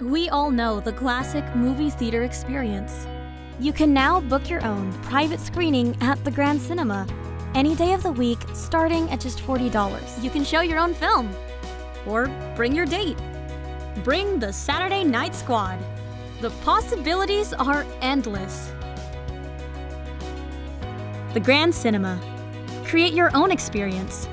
We all know the classic movie theater experience. You can now book your own private screening at the Grand Cinema any day of the week starting at just $40. You can show your own film or bring your date. Bring the Saturday Night Squad. The possibilities are endless. The Grand Cinema. Create your own experience